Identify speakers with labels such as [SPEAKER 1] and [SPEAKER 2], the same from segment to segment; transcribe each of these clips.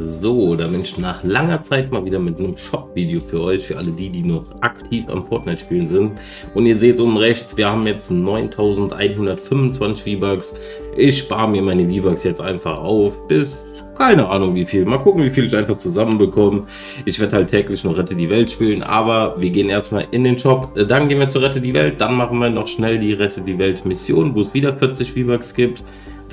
[SPEAKER 1] So, da bin ich nach langer Zeit mal wieder mit einem Shop-Video für euch, für alle die, die noch aktiv am Fortnite-Spielen sind. Und ihr seht oben rechts, wir haben jetzt 9125 V-Bucks. Ich spare mir meine V-Bucks jetzt einfach auf, bis keine Ahnung wie viel. Mal gucken, wie viel ich einfach zusammenbekomme. Ich werde halt täglich noch Rette die Welt spielen, aber wir gehen erstmal in den Shop. Dann gehen wir zu Rette die Welt, dann machen wir noch schnell die Rette die Welt Mission, wo es wieder 40 V-Bucks gibt.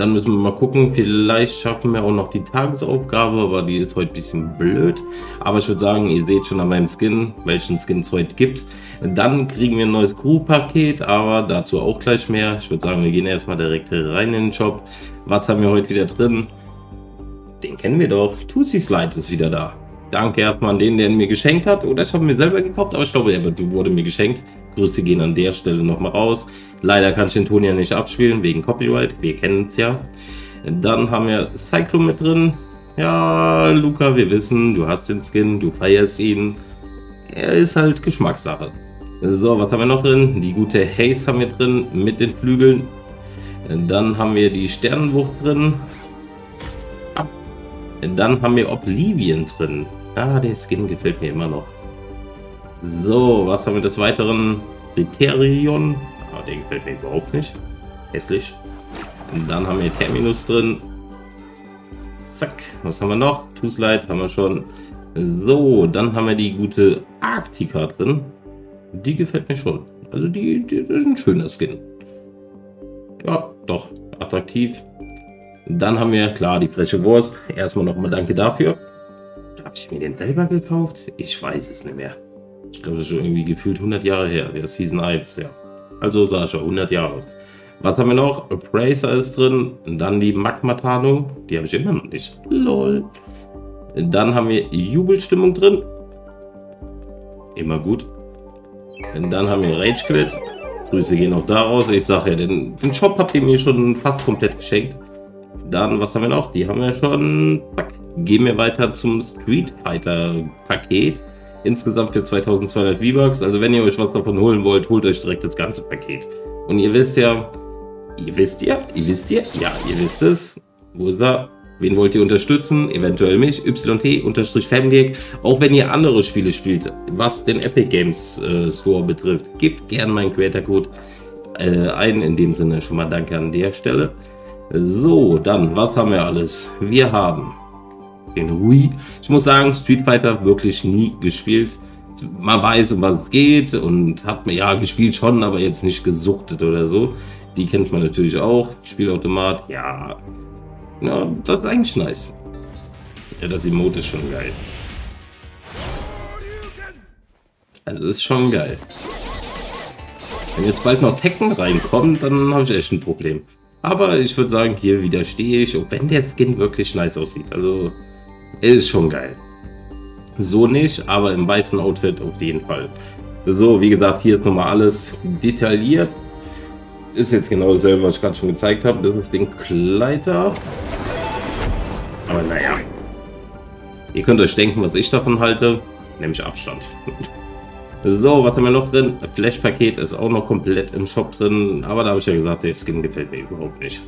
[SPEAKER 1] Dann müssen wir mal gucken, vielleicht schaffen wir auch noch die Tagesaufgabe, aber die ist heute ein bisschen blöd. Aber ich würde sagen, ihr seht schon an meinem Skin, welchen Skin es heute gibt. Dann kriegen wir ein neues Crew-Paket, aber dazu auch gleich mehr. Ich würde sagen, wir gehen erstmal direkt rein in den Shop. Was haben wir heute wieder drin? Den kennen wir doch. Tusi Slide ist wieder da. Danke erstmal an den, der ihn mir geschenkt hat. Oder ich habe mir selber gekauft, aber ich glaube, er wurde mir geschenkt. Grüße gehen an der Stelle nochmal raus. Leider kann ich den Ton ja nicht abspielen, wegen Copyright. Wir kennen es ja. Dann haben wir Cyclone mit drin. Ja, Luca, wir wissen, du hast den Skin, du feierst ihn. Er ist halt Geschmackssache. So, was haben wir noch drin? Die gute Haze haben wir drin mit den Flügeln. Dann haben wir die Sternenwucht drin. Dann haben wir Oblivion drin. Ah, der Skin gefällt mir immer noch. So, was haben wir des Weiteren? Criterion. Ah, der gefällt mir überhaupt nicht. Hässlich. Und dann haben wir Terminus drin. Zack. Was haben wir noch? Toothlight haben wir schon. So, dann haben wir die gute Arktika drin. Die gefällt mir schon. Also die, die, die ist ein schöner Skin. Ja, doch. Attraktiv. Dann haben wir, klar, die frische Wurst. Erstmal nochmal danke dafür. Habe ich mir den selber gekauft? Ich weiß es nicht mehr. Ich glaube, das ist schon irgendwie gefühlt 100 Jahre her. Der Season 1, ja. Also Sascha, 100 Jahre. Was haben wir noch? Appraiser ist drin. Dann die Magma-Tarnung. Die habe ich immer noch nicht. Lol. Dann haben wir Jubelstimmung drin. Immer gut. Und dann haben wir Rage Quit. Grüße gehen auch daraus. Ich sage ja, den, den Shop habt ihr mir schon fast komplett geschenkt. Dann, was haben wir noch? Die haben wir schon. Zack. Gehen wir weiter zum Street Fighter Paket. Insgesamt für 2200 V-Bucks. Also wenn ihr euch was davon holen wollt, holt euch direkt das ganze Paket. Und ihr wisst ja, ihr wisst ja, ihr wisst ihr, ja, ihr wisst es. Wo ist er? Wen wollt ihr unterstützen? Eventuell mich, YT-Family. Auch wenn ihr andere Spiele spielt, was den Epic Games äh, Store betrifft, gebt gerne meinen Creator Code äh, ein. In dem Sinne schon mal danke an der Stelle. So, dann, was haben wir alles? Wir haben den Wii. Ich muss sagen, Street Fighter wirklich nie gespielt. Man weiß, um was es geht und hat mir ja gespielt schon, aber jetzt nicht gesuchtet oder so. Die kennt man natürlich auch. Spielautomat, ja. Ja, das ist eigentlich nice. Ja, das Emote ist schon geil. Also ist schon geil. Wenn jetzt bald noch Tekken reinkommt, dann habe ich echt ein Problem. Aber ich würde sagen, hier widerstehe ich, auch wenn der Skin wirklich nice aussieht. Also, ist schon geil. So nicht, aber im weißen Outfit auf jeden Fall. So, wie gesagt, hier ist nochmal alles detailliert. Ist jetzt genau dasselbe, was ich gerade schon gezeigt habe. Das ist den Kleider. Aber naja. Ihr könnt euch denken, was ich davon halte. Nämlich Abstand. So, was haben wir noch drin? Flash-Paket ist auch noch komplett im Shop drin. Aber da habe ich ja gesagt, der Skin gefällt mir überhaupt nicht.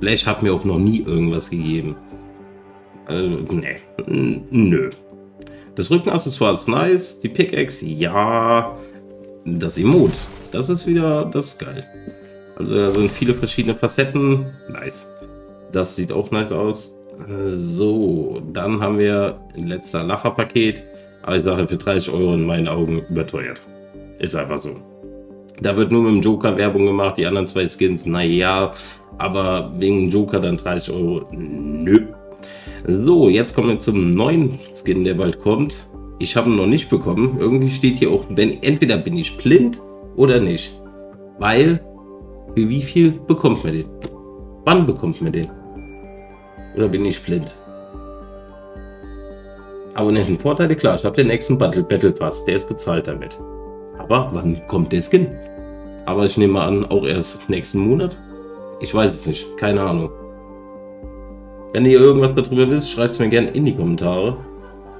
[SPEAKER 1] Flash hat mir auch noch nie irgendwas gegeben. Also, ne. Nö. Das Rückenaccessoire ist nice. Die Pickaxe, ja. Das Emote, das ist wieder, das ist geil. Also da sind viele verschiedene Facetten. Nice. Das sieht auch nice aus. So, dann haben wir ein letzter Lacherpaket. Aber ich sage, für 30 Euro in meinen Augen überteuert. Ist einfach so. Da wird nur mit dem Joker Werbung gemacht, die anderen zwei Skins, naja, aber wegen Joker dann 30 Euro, nö. So, jetzt kommen wir zum neuen Skin, der bald kommt. Ich habe ihn noch nicht bekommen. Irgendwie steht hier auch, wenn entweder bin ich blind oder nicht. Weil, für wie viel bekommt man den? Wann bekommt man den? Oder bin ich blind? Abonnentenvorteile, klar, ich habe den nächsten Battle, Battle Pass, der ist bezahlt damit. Aber wann kommt der Skin? Aber ich nehme an, auch erst nächsten Monat? Ich weiß es nicht, keine Ahnung. Wenn ihr irgendwas darüber wisst, schreibt es mir gerne in die Kommentare.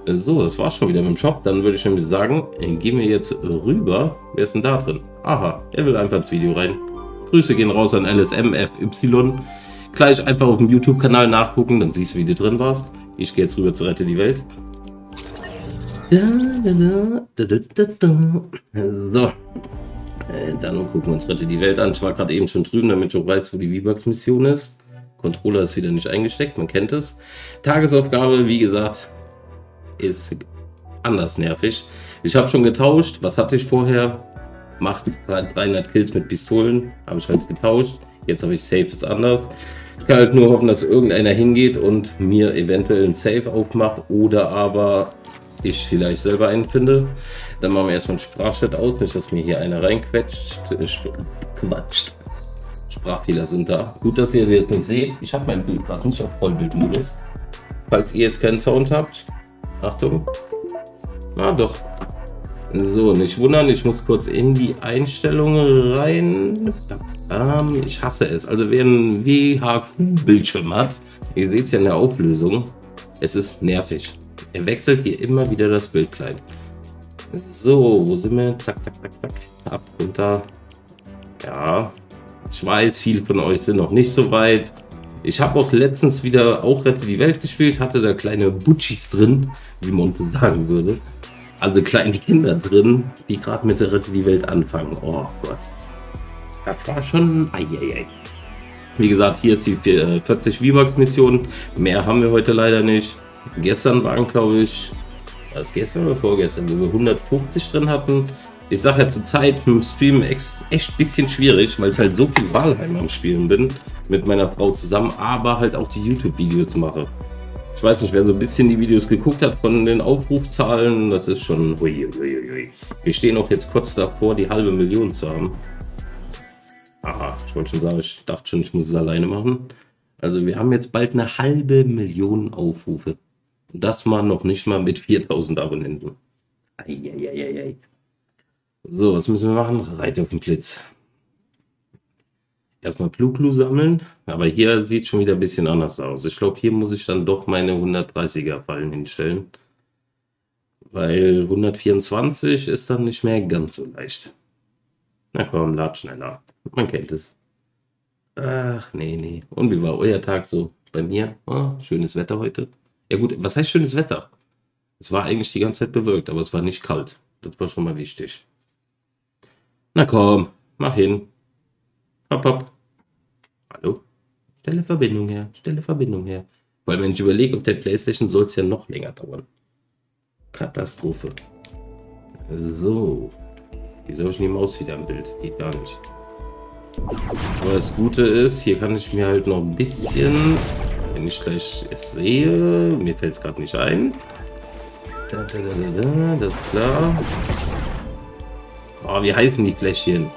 [SPEAKER 1] So, das war's schon wieder mit dem Shop. Dann würde ich nämlich sagen, gehen wir jetzt rüber. Wer ist denn da drin? Aha, er will einfach ins Video rein. Grüße gehen raus an LSMFY. Gleich einfach auf dem YouTube-Kanal nachgucken, dann siehst du, wie du drin warst. Ich gehe jetzt rüber zu Rette die Welt. So. Äh, dann gucken wir uns Rette die Welt an. Ich war gerade eben schon drüben, damit ich auch weiß, wo die V-Bucks-Mission ist. Controller ist wieder nicht eingesteckt, man kennt es. Tagesaufgabe, wie gesagt, ist anders nervig. Ich habe schon getauscht. Was hatte ich vorher? Macht 300 Kills mit Pistolen. Habe ich halt getauscht. Jetzt habe ich Safe ist anders. Ich kann halt nur hoffen, dass irgendeiner hingeht und mir eventuell ein Safe aufmacht oder aber ich vielleicht selber einen finde. Dann machen wir erstmal einen Sprachchat aus, nicht dass mir hier einer reinquetscht. Quatscht. Sprachfehler sind da. Gut, dass ihr jetzt nicht seht. Ich habe mein Bild gerade nicht auf Vollbildmodus. Falls ihr jetzt keinen Sound habt. Achtung. Na doch. So, nicht wundern, ich muss kurz in die Einstellungen rein. Ähm, ich hasse es. Also wer einen WHQ-Bildschirm hat, ihr seht es ja in der Auflösung, es ist nervig. Er wechselt hier immer wieder das Bild klein. So, wo sind wir? Zack, zack, zack, zack. Ab, runter. Ja, ich weiß, viele von euch sind noch nicht so weit. Ich habe auch letztens wieder auch Rette die Welt gespielt, hatte da kleine Butchis drin, wie Monte sagen würde. Also kleine Kinder drin, die gerade mit der Rette die Welt anfangen. Oh Gott. Das war schon... Eieiei. Wie gesagt, hier ist die 40 V-Bucks-Mission. Mehr haben wir heute leider nicht. Gestern waren, glaube ich, was gestern oder vorgestern, wo wir 150 drin hatten. Ich sage ja zur Zeit mit dem Stream echt, ein bisschen schwierig, weil ich halt so viel Wahlheim am Spielen bin mit meiner Frau zusammen, aber halt auch die YouTube-Videos mache. Ich weiß nicht, wer so ein bisschen die Videos geguckt hat von den Aufrufzahlen, das ist schon... Wir stehen auch jetzt kurz davor, die halbe Million zu haben. Aha, ich wollte schon sagen, ich dachte schon, ich muss es alleine machen. Also wir haben jetzt bald eine halbe Million Aufrufe. Und das mal noch nicht mal mit 4000 Abonnenten. Eieieiei. So, was müssen wir machen? Reite auf den Blitz. Erstmal Blue sammeln. Aber hier sieht schon wieder ein bisschen anders aus. Ich glaube, hier muss ich dann doch meine 130er Fallen hinstellen. Weil 124 ist dann nicht mehr ganz so leicht. Na komm, lad schneller. Man kennt es. Ach, nee, nee. Und wie war euer Tag so? Bei mir? Oh, schönes Wetter heute. Ja gut, was heißt schönes Wetter? Es war eigentlich die ganze Zeit bewölkt, aber es war nicht kalt. Das war schon mal wichtig. Na komm, mach hin. Hopp, hopp. Hallo? Stelle Verbindung her, stelle Verbindung her. Weil wenn ich überlege, auf der Playstation soll es ja noch länger dauern. Katastrophe. So. Wieso habe ich die Maus wieder im Bild? Geht gar nicht. Aber das Gute ist, hier kann ich mir halt noch ein bisschen, wenn ich gleich es sehe, mir fällt es gerade nicht ein. Da, da, da, das ist klar. Oh, wie heißen die Fläschchen?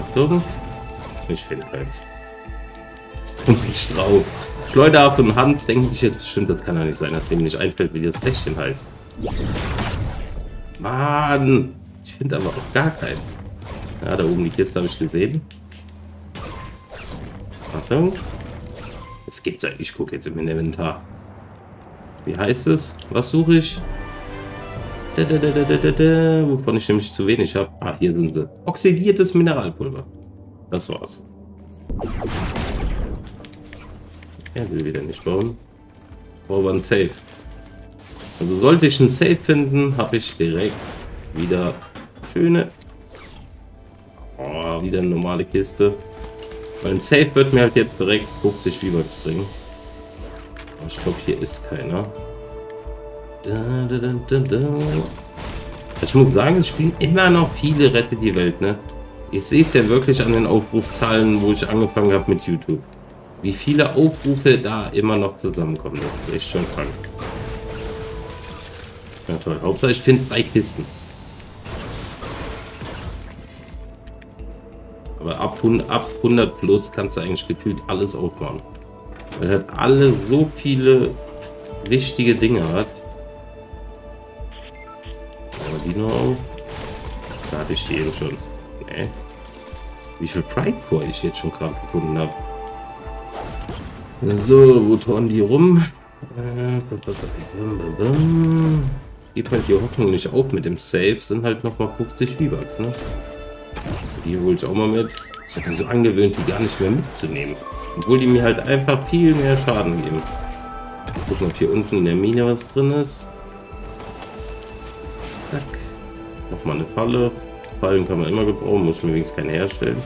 [SPEAKER 1] Achtung. Ich finde keins. Und ich drauf. Schleuder und Hans denken sich jetzt bestimmt, das kann ja nicht sein, dass dem nicht einfällt, wie das Fläschchen heißt. Mann! Ich finde aber auch gar keins. Ja, da oben die Kiste habe ich gesehen. Achtung. Es gibt ja. Ich gucke jetzt im Inventar. Wie heißt es? Was suche ich? Wovon ich nämlich zu wenig habe. Ah, hier sind sie. Oxidiertes Mineralpulver. Das war's. Er will wieder nicht bauen. Brauchen ein Safe. Also sollte ich ein Safe finden, habe ich direkt wieder schöne Oh, wieder eine normale Kiste. Weil ein Safe wird mir halt jetzt direkt 50 V-Bucks bringen. Ich glaube, hier ist keiner. Ich muss sagen, es spielen immer noch viele Rette die Welt, ne? Ich sehe es ja wirklich an den Aufrufzahlen, wo ich angefangen habe mit YouTube. Wie viele Aufrufe da immer noch zusammenkommen. Das ist echt schon krank. Ja toll. Hauptsache ich finde drei Kisten. Aber ab, ab 100 plus kannst du eigentlich gefühlt alles aufbauen. Weil halt alle so viele wichtige Dinge hat. Auf. Da hatte ich die eben schon. Nee. Wie viel Pride Core ich jetzt schon gerade gefunden habe. So, wo toren die rum? Gibt halt die Hoffnung nicht auf mit dem Safe, sind halt nochmal 50 V-Bucks, ne? Die hole ich auch mal mit. Ich habe so angewöhnt, die gar nicht mehr mitzunehmen. Obwohl die mir halt einfach viel mehr Schaden geben. Gucken, ob hier unten in der Mine was drin ist. Nochmal eine Falle. Fallen kann man immer gebrauchen, muss man wenigstens keine herstellen.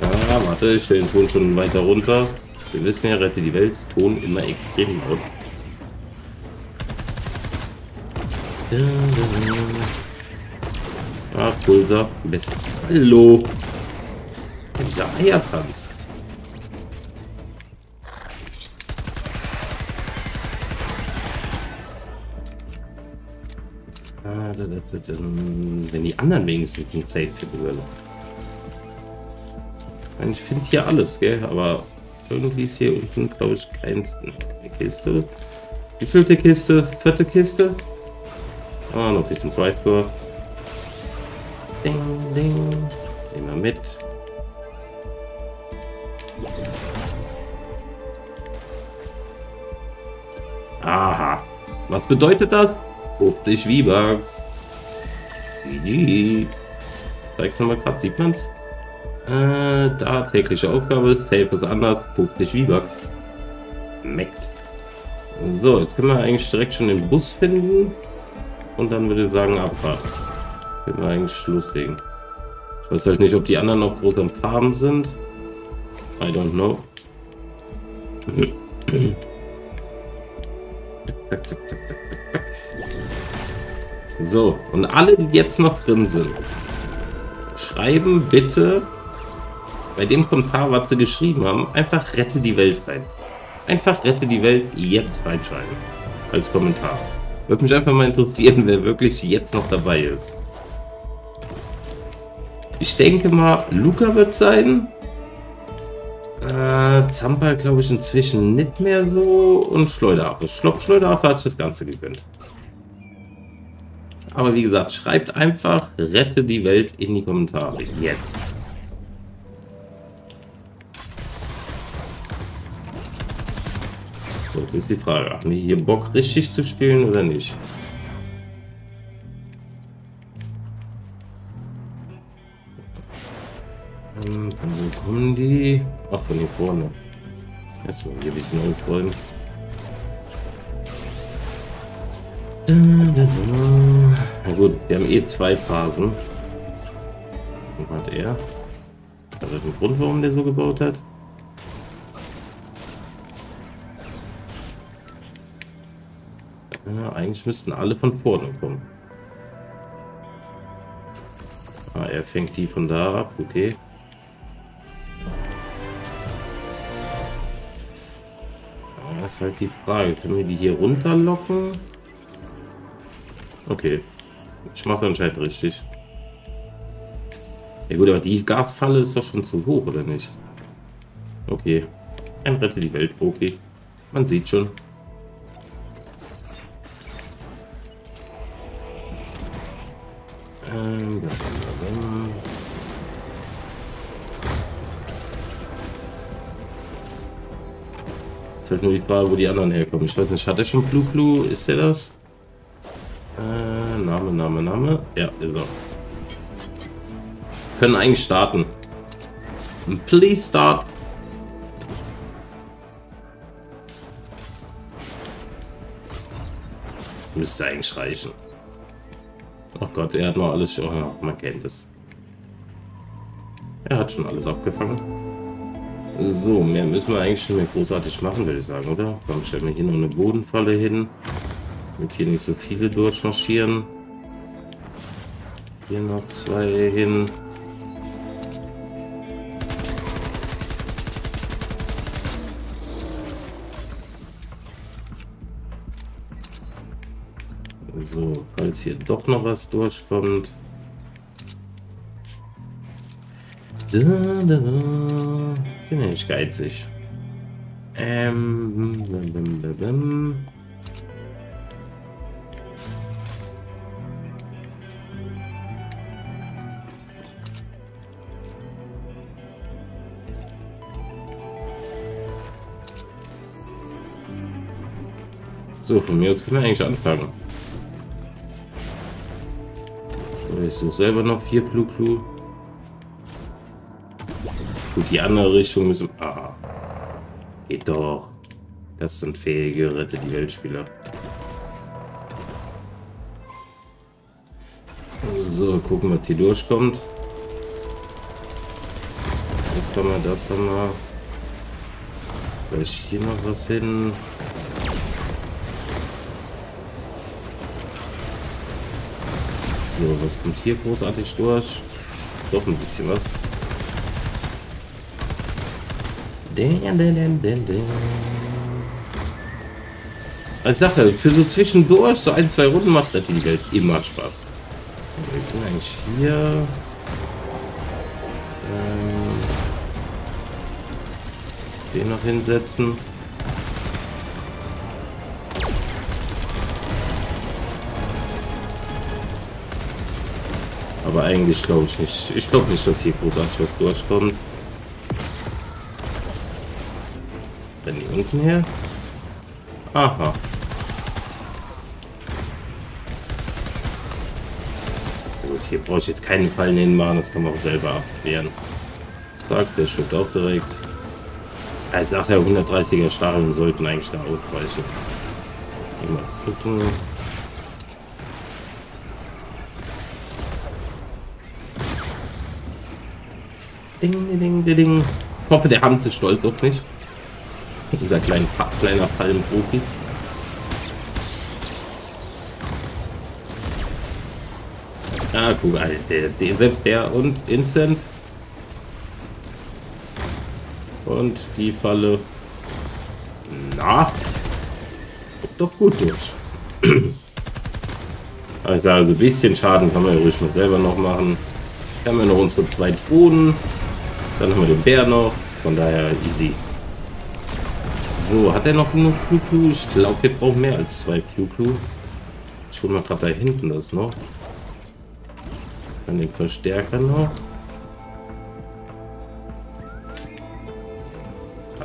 [SPEAKER 1] Ja, warte, ich stelle den Ton schon weiter runter. Wir wissen ja, rette die Welt, Ton immer extrem laut. Ah, Pulsar, Mist. Hallo. Dieser Eiertanz. Wenn die anderen wenigstens ein Safe finden würden. Ich finde hier alles, gell? Aber irgendwie ist hier unten, glaube ich, keine Kiste. Wie vielte Kiste? Vierte Kiste? Ah, noch ein bisschen Brightcore. Ding, ding. Immer mit. Aha. Was bedeutet das? 50 V-Bucks. GG. Zeig's nochmal gerade, sieht man's? Äh, da tägliche Aufgabe, Safe ist anders, 50 V-Bucks. Meckt. So, jetzt können wir eigentlich direkt schon den Bus finden. Und dann würde ich sagen, Abfahrt. Können wir eigentlich loslegen. Ich weiß halt nicht, ob die anderen noch groß am Farben sind. I don't know. zack, zack, zack, zack, zack. So, und alle, die jetzt noch drin sind, schreiben bitte bei dem Kommentar, was sie geschrieben haben, einfach rette die Welt rein. Einfach rette die Welt jetzt reinschreiben. Als Kommentar. Würde mich einfach mal interessieren, wer wirklich jetzt noch dabei ist. Ich denke mal, Luca wird sein. Äh, Zampa glaube ich inzwischen nicht mehr so. Und Schleuderaffe. Schleuderaffe hat sich das Ganze gegönnt. Aber wie gesagt, schreibt einfach, rette die Welt in die Kommentare. Jetzt. So, jetzt ist die Frage, haben wir hier Bock richtig zu spielen oder nicht? Ähm, von wo kommen die? Ach, von hier vorne. Erstmal hier ein bisschen aufräumen. Na gut, wir haben eh zwei Phasen. Was hat er? Hat er den Grund, warum der so gebaut hat? Ja, eigentlich müssten alle von vorne kommen. Ah, er fängt die von da ab, okay. Das ist halt die Frage. Können wir die hier runterlocken? Okay. Ich mache anscheinend richtig. Ja gut, aber die Gasfalle ist doch schon zu hoch, oder nicht? Okay. Ein Rette die Welt, okay. Man sieht schon. Ähm, Jetzt halt nur die Frage, wo die anderen herkommen. Ich weiß nicht, hat er schon Blue Blue? Ist der das? Name, Name. Ja, ist er. Können eigentlich starten. Please start. Müsste eigentlich reichen. Ach Gott, er hat noch alles schon. Ja, man kennt es. Er hat schon alles abgefangen. So, mehr müssen wir eigentlich schon mehr großartig machen, würde ich sagen, oder? Dann stellen wir hier noch eine Bodenfalle hin. Damit hier nicht so viele durchmarschieren. Hier noch zwei hin. So, falls hier doch noch was durchkommt. Da, da, da. Ja nicht geizig. Ähm. Bim, bim, bim, bim. So, von mir aus können wir eigentlich anfangen. So, ich suche selber noch vier Blue Clue. Gut, die andere Richtung müssen... Ah. Geht doch. Das sind fähige Rette die Weltspieler. So, gucken, was hier durchkommt. Das haben wir, das haben wir. Vielleicht hier noch was hin. So, was kommt hier großartig durch? Doch ein bisschen was. Ich sage, für so zwischendurch, so ein, zwei Runden macht das die Welt immer Spaß. Wir können eigentlich hier... Ähm, den noch hinsetzen. Aber eigentlich glaube ich nicht. Ich glaube nicht, dass hier großartig was durchkommt. Wenn die unten her? Aha. Gut, hier brauche ich jetzt keinen Fallen hinmachen, das kann man auch selber abwehren. Sagt, der stimmt auch direkt. Er sagt ja 130er Stacheln sollten eigentlich da ausreichen. Mal gucken. Ding, ding, ding, ding. Ich hoffe, der Hans ist stolz auf mich. Unser kleiner, kleiner Fallenprofi. Ah, cool. Der, der, selbst der und Instant. Und die Falle. Na. Doch gut durch. Also, ein bisschen Schaden kann man ja ruhig mal selber noch machen. Haben wir noch unsere zwei Drohnen. Dann haben wir den Bär noch. Von daher easy. So, hat er noch genug Q-Clue? Ich glaube, wir brauchen mehr als zwei Q-Clue. Ich hole mal gerade da hinten das noch. Dann den Verstärker noch.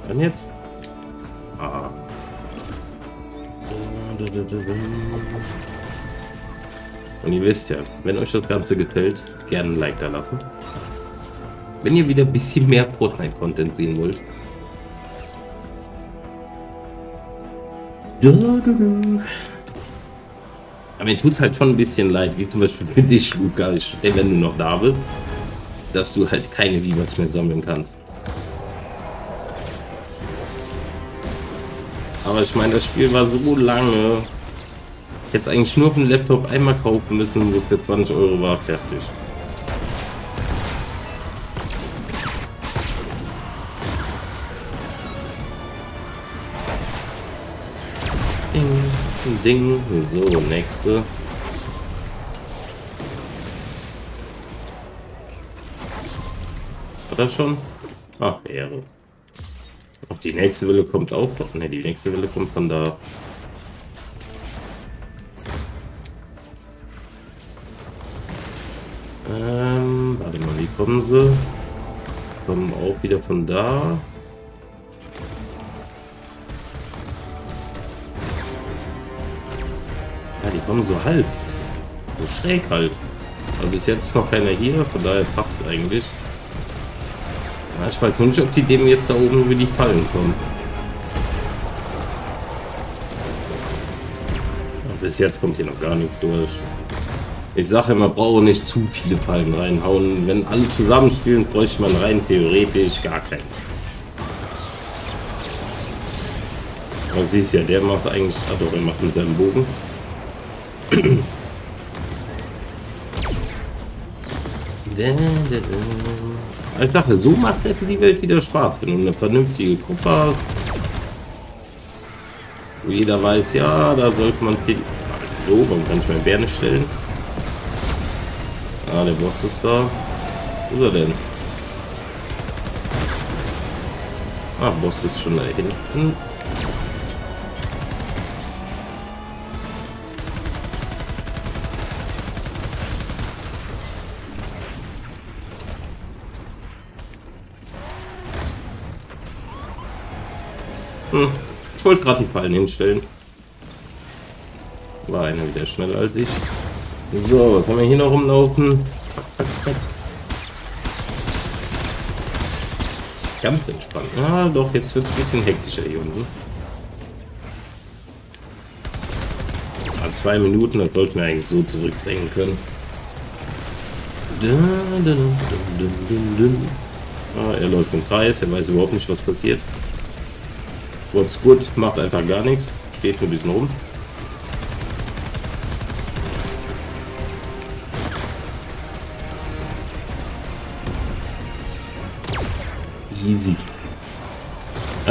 [SPEAKER 1] Man jetzt? Ah. Und ihr wisst ja, wenn euch das Ganze gefällt, gerne ein Like da lassen. Wenn ihr wieder ein bisschen mehr Fortnite-Content sehen wollt. Aber mir tut es halt schon ein bisschen leid, wie zum Beispiel für dich, Luca, wenn du noch da bist, dass du halt keine V-Bucks mehr sammeln kannst. Aber ich meine, das Spiel war so lange. Ich hätte es eigentlich nur auf dem Laptop einmal kaufen müssen und so für 20 Euro war fertig. Ding. So, nächste. Hat er schon? Ach, Ehre. Auch die nächste Welle kommt auch. Ne, die nächste Welle kommt von da. Ähm, warte mal, wie kommen sie? Kommen auch wieder von da. Kommen so halb. So schräg halt. Aber bis jetzt noch keiner hier, von daher passt es eigentlich. Ja, ich weiß nur nicht, ob die dem jetzt da oben über die Fallen kommen. Ja, bis jetzt kommt hier noch gar nichts durch. Ich sage immer, brauche nicht zu viele Fallen reinhauen. Wenn alle zusammenspielen, bräuchte man rein theoretisch gar keinen. Aber siehst ja, der macht eigentlich, ah doch, er macht mit seinem Bogen. Ich dachte, so macht hätte die Welt wieder Spaß, wenn eine vernünftige Gruppe hast. Wo jeder weiß, ja, da sollte man viel. So, warum kann ich meinen Bär nicht stellen? Ah, der Boss ist da. Wo ist er denn? Ah, Boss ist schon da hinten. Wollte gerade die Fallen hinstellen. War einer wieder schneller als ich. So, was haben wir hier noch rumlaufen? ganz entspannt. Ah, doch, jetzt wird es ein bisschen hektischer hier unten. Ah, zwei Minuten, das sollten wir eigentlich so zurückbringen können. Ah, er läuft im Kreis, er weiß überhaupt nicht, was passiert. What's gut, macht einfach gar nichts. Steht nur ein bisschen rum. Easy.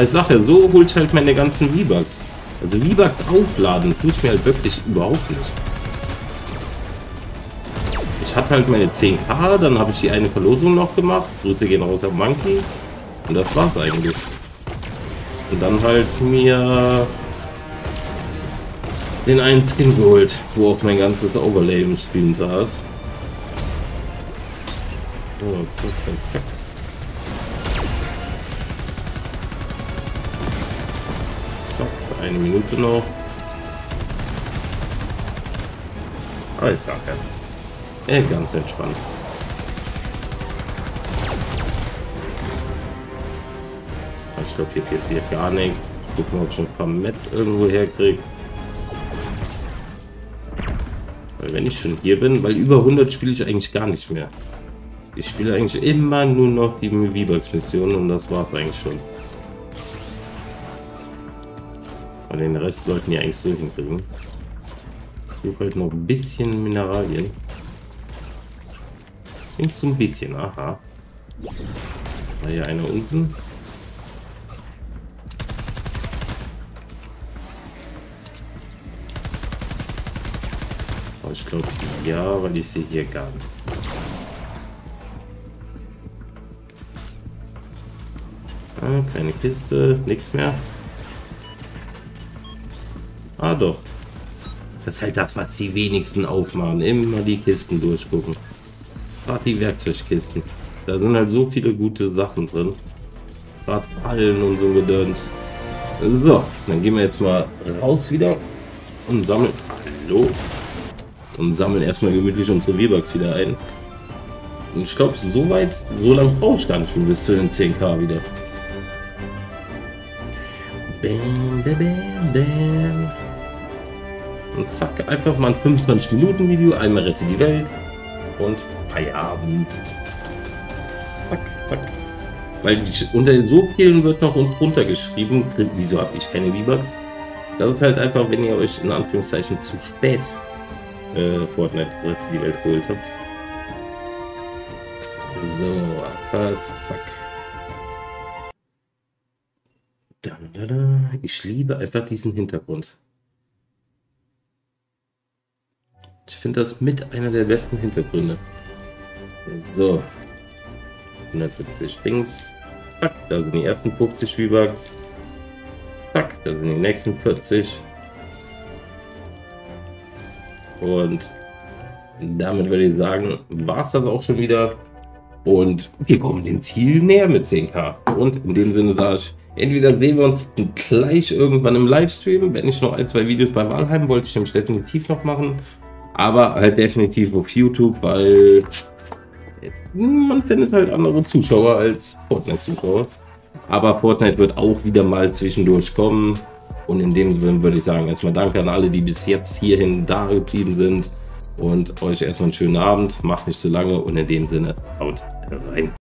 [SPEAKER 1] Sag ja, so holt halt meine ganzen V-Bucks. Also V-Bucks aufladen tut mir halt wirklich überhaupt nicht. Ich hatte halt meine 10k, dann habe ich die eine Verlosung noch gemacht. Grüße gehen raus auf Monkey. Und das war's eigentlich. Und dann halt mir den einen Skin geholt, wo auch mein ganzes Overlay im Stream saß. Oh, zack, zack. Eine Minute noch. Ah, ich sag ja. Äh, ganz entspannt. Glaube, hier passiert gar nichts. Gucken, ob ich schon ein paar Metz irgendwo herkriege. Weil wenn ich schon hier bin, weil über 100 spiele ich eigentlich gar nicht mehr. Ich spiele eigentlich immer nur noch die V-Bucks-Missionen und das war es eigentlich schon. Aber den Rest sollten wir eigentlich so hinkriegen. Ich suche halt noch ein bisschen Mineralien. Links so ein bisschen, aha. War hier einer unten. Ich glaube ja, weil ich sehe hier gar nichts. Ah, keine Kiste, nichts mehr. Ah doch. Das ist halt das, was die wenigsten aufmachen. Immer die Kisten durchgucken. Gerade die Werkzeugkisten. Da sind halt so viele gute Sachen drin. Gerade Pallen und so Gedöns. So, dann gehen wir jetzt mal raus wieder und sammeln. Hallo. Und sammeln erstmal gemütlich unsere V-Bucks wieder ein. Und ich glaube, so weit, so lange brauche ich gar nicht mehr bis zu den 10k wieder. Bam, bam, bam, bam. Und zack, einfach mal ein 25 Minuten Video, einmal rette die Welt und Feierabend. Zack, zack. Weil unter so vielen wird noch drunter geschrieben, wieso habe ich keine V-Bucks? Das ist halt einfach, wenn ihr euch in Anführungszeichen zu spät äh, Fortnite rette die Welt geholt habt. So, zack. Ich liebe einfach diesen Hintergrund. Ich finde das mit einer der besten Hintergründe. So. 170 Dings. Zack, da sind die ersten 50 V-Bucks. Zack, da sind die nächsten 40. Und damit würde ich sagen, war es das auch schon wieder. Und wir kommen dem Ziel näher mit 10k. Und in dem Sinne sage ich, entweder sehen wir uns gleich irgendwann im Livestream. Wenn ich noch ein, zwei Videos bei Walheim wollte ich nämlich definitiv noch machen aber halt definitiv auf YouTube, weil man findet halt andere Zuschauer als Fortnite-Zuschauer. Aber Fortnite wird auch wieder mal zwischendurch kommen. Und in dem Sinne würde ich sagen, erstmal danke an alle, die bis jetzt hierhin da geblieben sind. Und euch erstmal einen schönen Abend, macht nicht so lange und in dem Sinne haut rein.